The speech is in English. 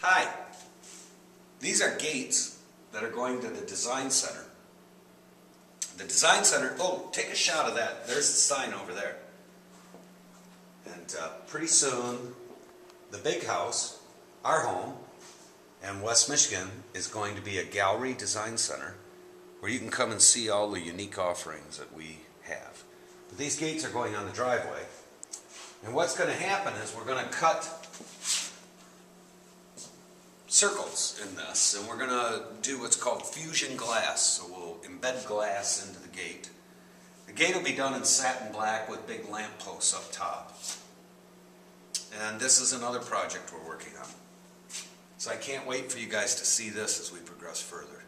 Hi. These are gates that are going to the design center. The design center, oh, take a shot of that. There's the sign over there. And uh, pretty soon, the big house, our home, and West Michigan is going to be a gallery design center where you can come and see all the unique offerings that we have. But these gates are going on the driveway. And what's going to happen is we're going to cut circles in this, and we're going to do what's called fusion glass. So we'll embed glass into the gate. The gate will be done in satin black with big lamp posts up top. And this is another project we're working on. So I can't wait for you guys to see this as we progress further.